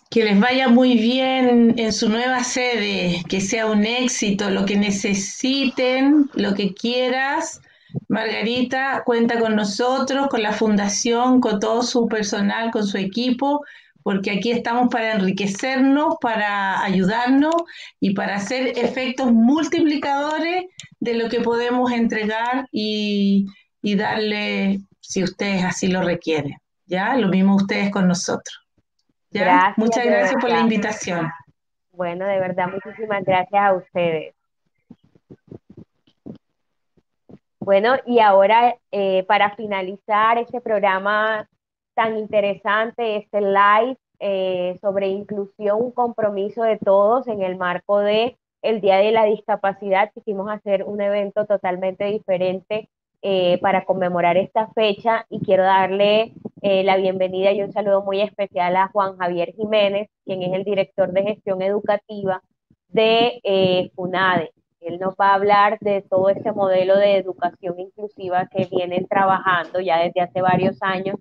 Que les vaya muy bien en su nueva sede, que sea un éxito, lo que necesiten, lo que quieras. Margarita cuenta con nosotros, con la fundación, con todo su personal, con su equipo, porque aquí estamos para enriquecernos, para ayudarnos y para hacer efectos multiplicadores de lo que podemos entregar y, darle, si ustedes así lo requieren. ¿Ya? Lo mismo ustedes con nosotros. Muchas gracias por la invitación. Bueno, de verdad, muchísimas gracias a ustedes. Bueno, y ahora eh, para finalizar este programa tan interesante, este live eh, sobre inclusión, un compromiso de todos en el marco de el Día de la Discapacidad, quisimos hacer un evento totalmente diferente eh, para conmemorar esta fecha y quiero darle eh, la bienvenida y un saludo muy especial a Juan Javier Jiménez, quien es el director de gestión educativa de eh, FUNADE. Él nos va a hablar de todo este modelo de educación inclusiva que vienen trabajando ya desde hace varios años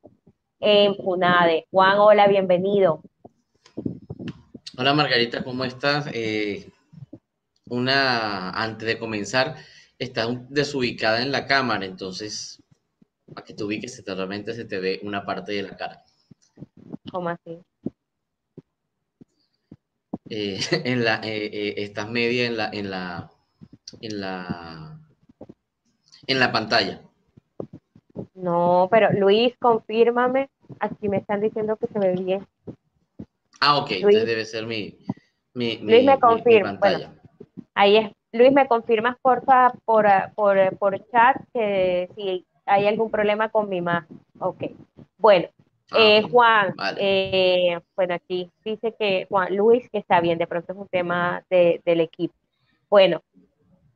en FUNADE. Juan, hola, bienvenido. Hola Margarita, ¿cómo estás? una, antes de comenzar, está desubicada en la cámara, entonces para que te ubiques, realmente se te ve una parte de la cara. ¿Cómo así? Eh, <laughs> en la, eh, eh, estás media en la, en la, en la, en la pantalla. No, pero Luis, confírmame. Aquí me están diciendo que se ve bien. Ah, ok, entonces debe ser mi, mi, Luis me confirma. pantalla. Ahí es, Luis, ¿me confirmas porfa por, por, por chat que si hay algún problema con mi más? Ok. Bueno, ah, eh, Juan, eh, bueno, aquí dice que Juan Luis que está bien, de pronto es un tema del equipo. Bueno,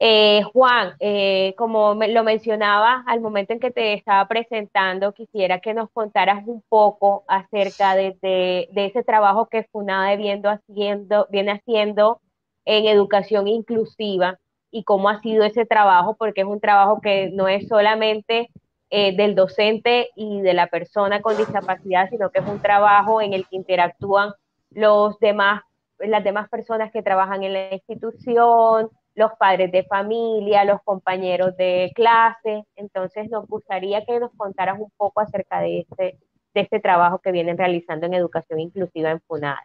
eh, Juan, eh, como lo mencionaba al momento en que te estaba presentando, quisiera que nos contaras un poco acerca de, ese trabajo que FUNADE viendo haciendo, viene haciendo en educación inclusiva y cómo ha sido ese trabajo, porque es un trabajo que no es solamente eh, del docente y de la persona con discapacidad, sino que es un trabajo en el que interactúan los demás, las demás personas que trabajan en la institución, los padres de familia, los compañeros de clase. Entonces nos gustaría que nos contaras un poco acerca de este, de este trabajo que vienen realizando en educación inclusiva en FUNAD.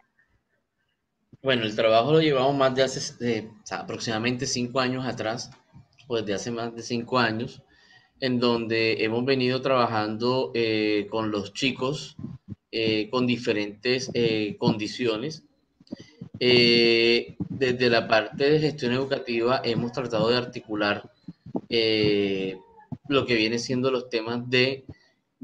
Bueno, el trabajo lo llevamos más de hace aproximadamente cinco años atrás, o desde hace más de cinco años, en donde hemos venido trabajando eh, con los chicos eh, con diferentes eh, condiciones. Desde la parte de gestión educativa hemos tratado de articular lo que viene siendo los temas de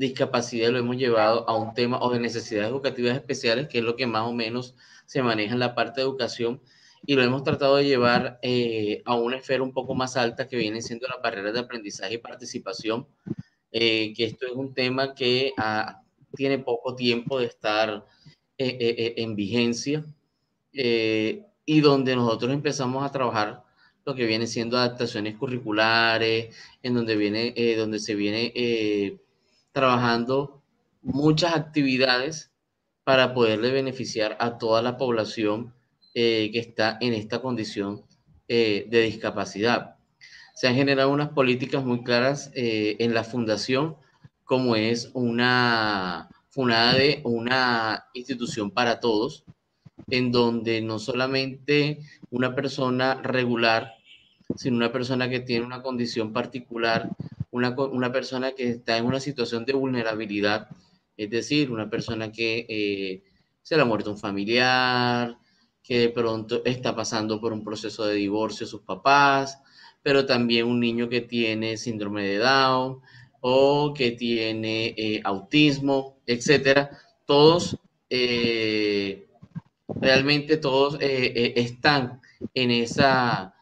discapacidad, lo hemos llevado a un tema o de necesidades educativas especiales, que es lo que más o menos se maneja en la parte de educación, y lo hemos tratado de llevar eh, a una esfera un poco más alta que viene siendo las barreras de aprendizaje y participación, que esto es un tema que ah, tiene poco tiempo de estar en vigencia eh, y donde nosotros empezamos a trabajar lo que viene siendo adaptaciones curriculares, en donde, viene, eh, donde se viene eh, trabajando muchas actividades para poderle beneficiar a toda la población que está en esta condición de discapacidad. Se han generado unas políticas muy claras en la fundación, como es una FUNADE, una institución para todos, en donde no solamente una persona regular, sino una persona que tiene una condición particular, una, una persona que está en una situación de vulnerabilidad, es decir, una persona que eh, se le ha muerto un familiar, que de pronto está pasando por un proceso de divorcio sus papás, pero también un niño que tiene síndrome de Down o que tiene eh, autismo, etcétera. Todos eh, realmente todos están en esa,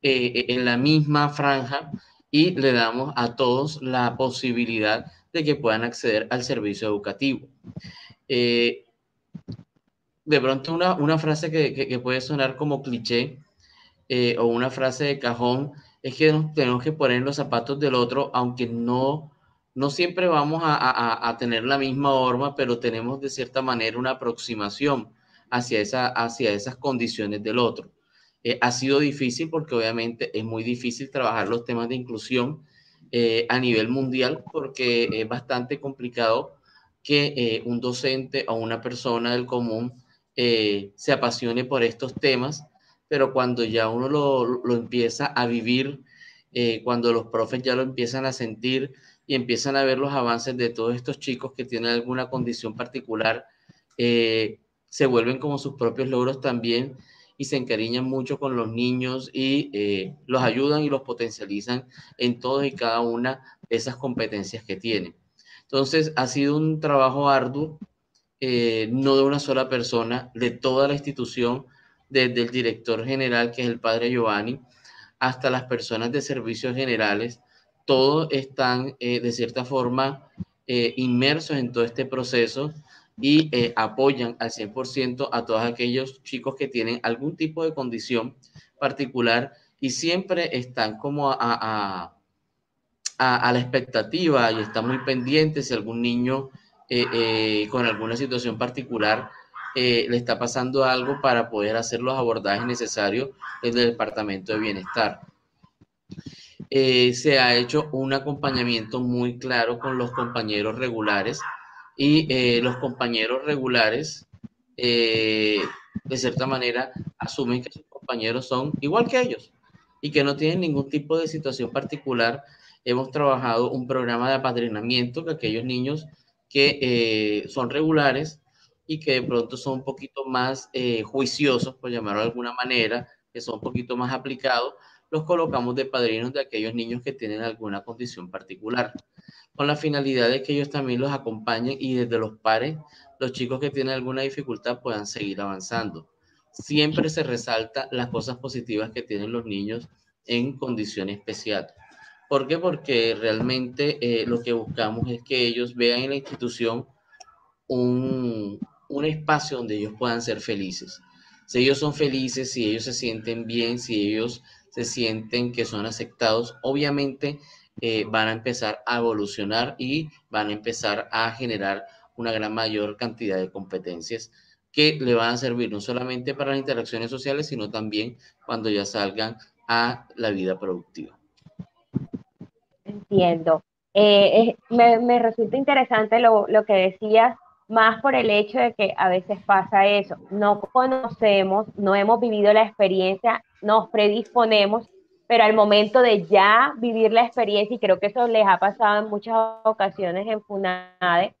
en la misma franja y le damos a todos la posibilidad de que puedan acceder al servicio educativo. de pronto una, una frase que, que, puede sonar como cliché o una frase de cajón es que nos tenemos que poner los zapatos del otro, aunque no, no siempre vamos a, a, tener la misma forma, pero tenemos de cierta manera una aproximación hacia, esa, hacia esas condiciones del otro. Eh, ha sido difícil porque obviamente es muy difícil trabajar los temas de inclusión eh, a nivel mundial porque es bastante complicado que eh, un docente o una persona del común se apasione por estos temas, pero cuando ya uno lo, lo empieza a vivir, cuando los profes ya lo empiezan a sentir y empiezan a ver los avances de todos estos chicos que tienen alguna condición particular, se vuelven como sus propios logros también y se encariñan mucho con los niños y eh, los ayudan y los potencializan en todas y cada una de esas competencias que tienen. Entonces, ha sido un trabajo arduo, eh, no de una sola persona, de toda la institución, desde el director general, que es el padre Giovanni, hasta las personas de servicios generales, todos están eh, de cierta forma inmersos en todo este proceso y eh, apoyan al 100% a todos aquellos chicos que tienen algún tipo de condición particular y siempre están como a, a, a, la expectativa y están muy pendientes si algún niño eh, eh, con alguna situación particular le está pasando algo para poder hacer los abordajes necesarios desde el Departamento de Bienestar. se ha hecho un acompañamiento muy claro con los compañeros regulares y eh, los compañeros regulares, eh, de cierta manera, asumen que sus compañeros son igual que ellos y que no tienen ningún tipo de situación particular. Hemos trabajado un programa de apadrinamiento que aquellos niños que eh, son regulares y que de pronto son un poquito más juiciosos, por llamarlo de alguna manera, que son un poquito más aplicados, los colocamos de padrinos de aquellos niños que tienen alguna condición particular, con la finalidad de que ellos también los acompañen y desde los pares, los chicos que tienen alguna dificultad puedan seguir avanzando. Siempre se resalta las cosas positivas que tienen los niños en condición especial. ¿Por qué? Porque realmente eh, lo que buscamos es que ellos vean en la institución un, un espacio donde ellos puedan ser felices. Si ellos son felices, si ellos se sienten bien, si ellos se sienten que son aceptados, obviamente eh, van a empezar a evolucionar y van a empezar a generar una gran mayor cantidad de competencias que le van a servir no solamente para las interacciones sociales, sino también cuando ya salgan a la vida productiva. Entiendo. Eh, me, resulta interesante lo, lo que decías, más por el hecho de que a veces pasa eso. No conocemos, no hemos vivido la experiencia, nos predisponemos, pero al momento de ya vivir la experiencia, y creo que eso les ha pasado en muchas ocasiones en FUNADE,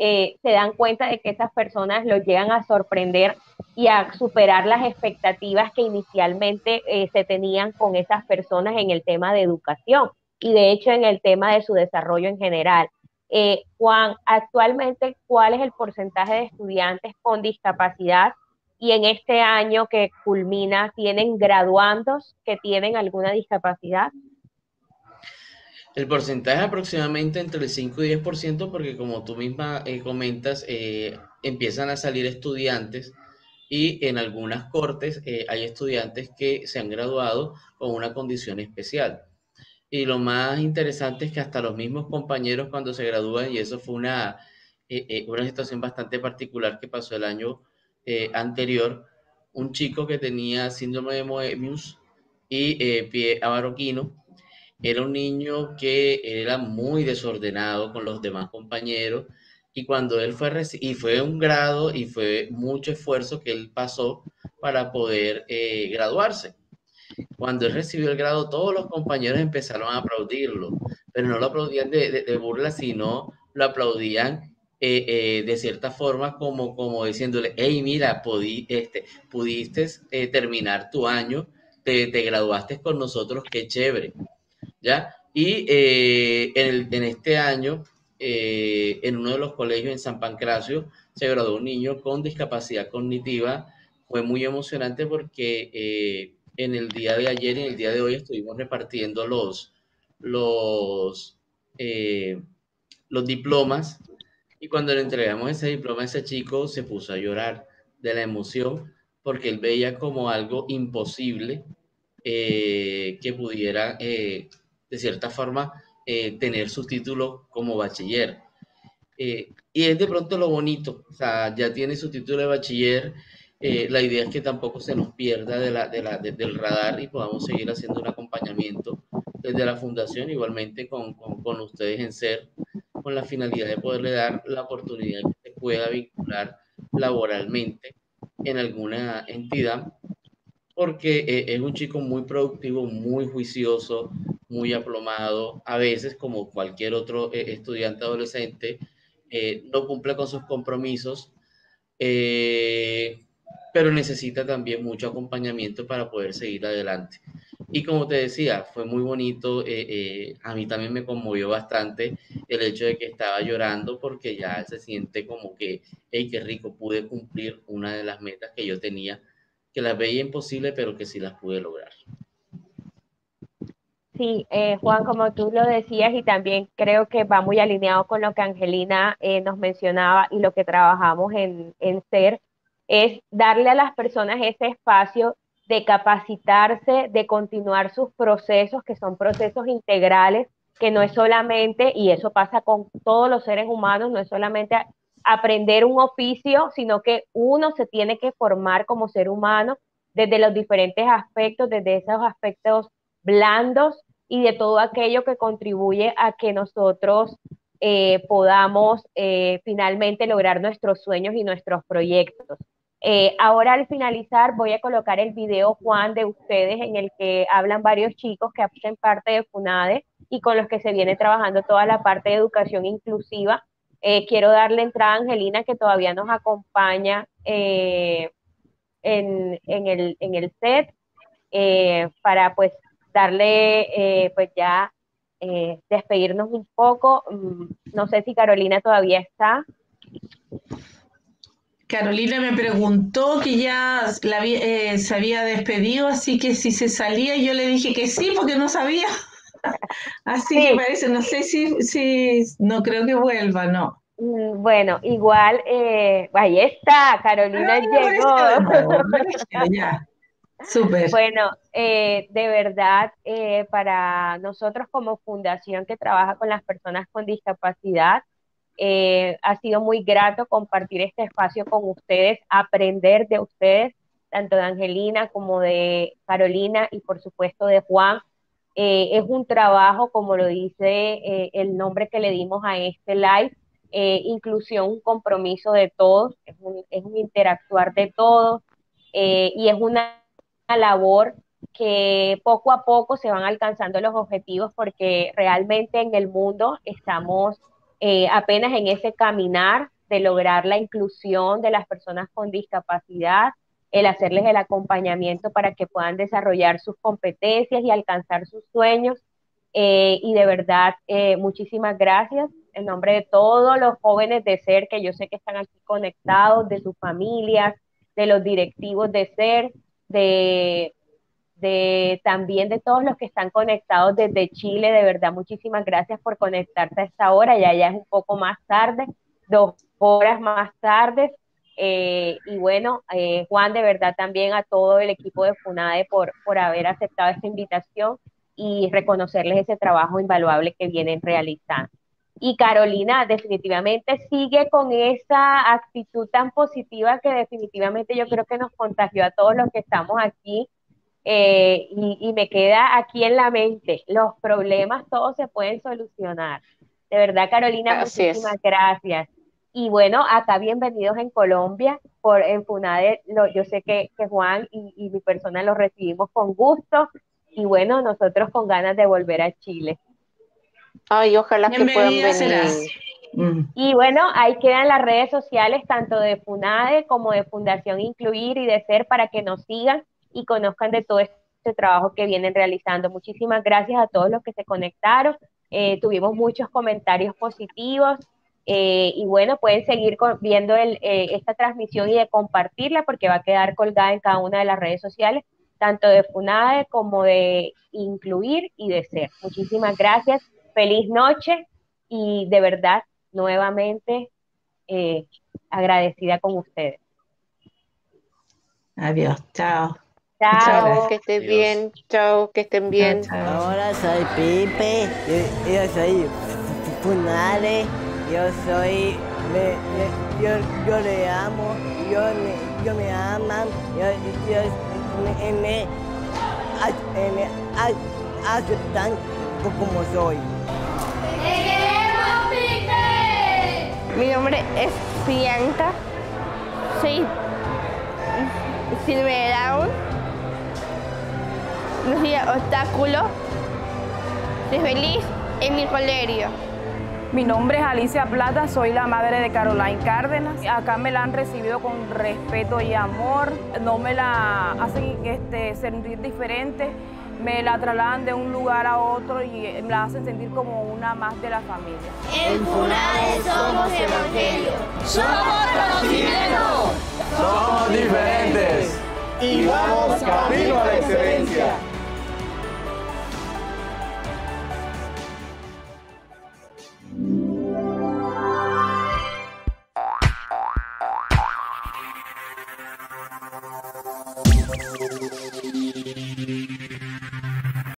eh, se dan cuenta de que esas personas los llegan a sorprender y a superar las expectativas que inicialmente eh, se tenían con esas personas en el tema de educación y de hecho en el tema de su desarrollo en general. Eh, Juan, actualmente, ¿cuál es el porcentaje de estudiantes con discapacidad? Y en este año que culmina, ¿tienen graduandos que tienen alguna discapacidad? El porcentaje es aproximadamente entre el 5 y 10%, porque como tú misma eh, comentas, eh, empiezan a salir estudiantes y en algunas cortes hay estudiantes que se han graduado con una condición especial. Y lo más interesante es que hasta los mismos compañeros cuando se gradúan, y eso fue una, eh, eh, una situación bastante particular que pasó el año eh, anterior, un chico que tenía síndrome de Moebius y pie abaroquino, era un niño que era muy desordenado con los demás compañeros y cuando él fue, y fue un grado y fue mucho esfuerzo que él pasó para poder graduarse. Cuando él recibió el grado, todos los compañeros empezaron a aplaudirlo, pero no lo aplaudían de, burla, sino lo aplaudían eh, eh, de cierta forma como, como diciéndole, hey, mira, este, pudiste eh, terminar tu año, te, graduaste con nosotros, qué chévere, ¿ya? Y en, en, este año, en uno de los colegios en San Pancracio, se graduó un niño con discapacidad cognitiva. Fue muy emocionante porque en el día de ayer y en el día de hoy estuvimos repartiendo los, los, los diplomas y cuando le entregamos ese diploma ese chico se puso a llorar de la emoción porque él veía como algo imposible eh, que pudiera eh, de cierta forma tener su título como bachiller. y es de pronto lo bonito, o sea, ya tiene su título de bachiller, eh, la idea es que tampoco se nos pierda del radar y podamos seguir haciendo un acompañamiento desde la fundación, igualmente con, con, ustedes en SER, con la finalidad de poderle dar la oportunidad que se pueda vincular laboralmente en alguna entidad, porque eh, es un chico muy productivo, muy juicioso, muy aplomado, a veces como cualquier otro eh, estudiante adolescente, no cumple con sus compromisos. Eh, pero necesita también mucho acompañamiento para poder seguir adelante. Y como te decía, fue muy bonito, eh, eh, a mí también me conmovió bastante el hecho de que estaba llorando porque ya se siente como que, hey, qué rico, pude cumplir una de las metas que yo tenía, que las veía imposible, pero que sí las pude lograr. Sí, eh, Juan, como tú lo decías, y también creo que va muy alineado con lo que Angelina nos mencionaba y lo que trabajamos en, en SER, es darle a las personas ese espacio de capacitarse, de continuar sus procesos, que son procesos integrales, que no es solamente, y eso pasa con todos los seres humanos, no es solamente aprender un oficio, sino que uno se tiene que formar como ser humano desde los diferentes aspectos, desde esos aspectos blandos y de todo aquello que contribuye a que nosotros eh, podamos eh, finalmente lograr nuestros sueños y nuestros proyectos. Eh, ahora al finalizar voy a colocar el video, Juan, de ustedes en el que hablan varios chicos que hacen parte de FUNADE y con los que se viene trabajando toda la parte de educación inclusiva. Eh, quiero darle entrada a Angelina, que todavía nos acompaña eh, en, el, en el set para pues darle pues ya despedirnos un poco. Mm, no sé si Carolina todavía está. Carolina me preguntó que ya se había despedido, así que si se salía yo le dije que sí, porque no sabía. <laughs> así que parece, no sé si, si, no creo que vuelva, no. Mm, bueno, igual, eh, ahí está, Carolina llegó. <laughs> Súper. Bueno, eh, de verdad, eh, para nosotros como fundación que trabaja con las personas con discapacidad, ha sido muy grato compartir este espacio con ustedes, aprender de ustedes, tanto de Angelina como de Carolina y por supuesto de Juan. es un trabajo, como lo dice el nombre que le dimos a este live, eh, inclusión, compromiso de todos, es un, es un interactuar de todos eh, y es una, labor que poco a poco se van alcanzando los objetivos porque realmente en el mundo estamos eh, apenas en ese caminar de lograr la inclusión de las personas con discapacidad, el hacerles el acompañamiento para que puedan desarrollar sus competencias y alcanzar sus sueños. y de verdad, muchísimas gracias en nombre de todos los jóvenes de SER que yo sé que están aquí conectados, de sus familias, de los directivos de SER, de, de también de todos los que están conectados desde Chile. De verdad, muchísimas gracias por conectarte a esta hora. Ya ya es un poco más tarde, dos horas más tarde. Eh, y bueno, eh, Juan, de verdad también a todo el equipo de FUNADE por, por haber aceptado esta invitación y reconocerles ese trabajo invaluable que vienen realizando. Y Carolina definitivamente sigue con esa actitud tan positiva que definitivamente yo creo que nos contagió a todos los que estamos aquí. Eh, y, me queda aquí en la mente, los problemas todos se pueden solucionar. De verdad, Carolina, muchísimas gracias. Y bueno, acá bienvenidos en Colombia, por en FUNADE, yo sé que, Juan y, y mi persona los recibimos con gusto y bueno, nosotros con ganas de volver a Chile. Ay, ojalá que puedan venir. Y bueno, ahí quedan las redes sociales tanto de FUNADE como de Fundación Incluir y de SER para que nos sigan y conozcan de todo este trabajo que vienen realizando. Muchísimas gracias a todos los que se conectaron. Eh, tuvimos muchos comentarios positivos. Eh, y bueno, pueden seguir viendo eh, esta transmisión y de compartirla porque va a quedar colgada en cada una de las redes sociales, tanto de FUNADE como de Incluir y de SER. Muchísimas gracias feliz noche y de verdad, nuevamente, agradecida con ustedes. Adiós, chao. Chao, que estén bien, chao, que estén bien. Ahora soy Pipe, yo, soy Funare, yo soy, yo, yo, le amo, yo, yo me aman, yo, yo me, me, me aceptan como soy. Mi nombre es Bianca. Soy Silver Down. No soy obstáculo. Soy feliz en mi colegio. Mi nombre es Alicia Plata, soy la madre de Caroline Cárdenas. Acá me la han recibido con respeto y amor, no me la hacen este, sentir diferente me la trasladan de un lugar a otro y me la hacen sentir como una más de la familia. En FUNADE somos Evangelio, somos conocimiento, somos diferentes y vamos camino a la excelencia.